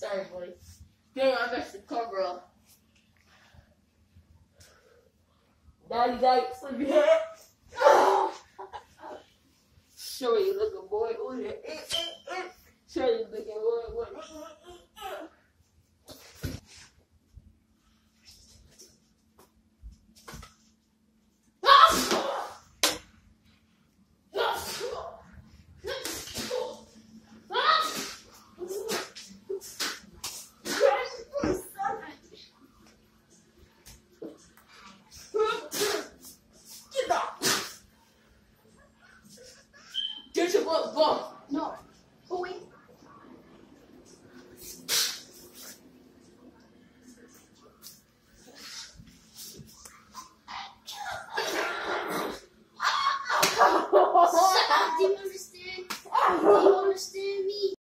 Sorry, buddy. Dang, I messed the cover up. Daddy died sleepy head. Show you looking boy. vou, vou.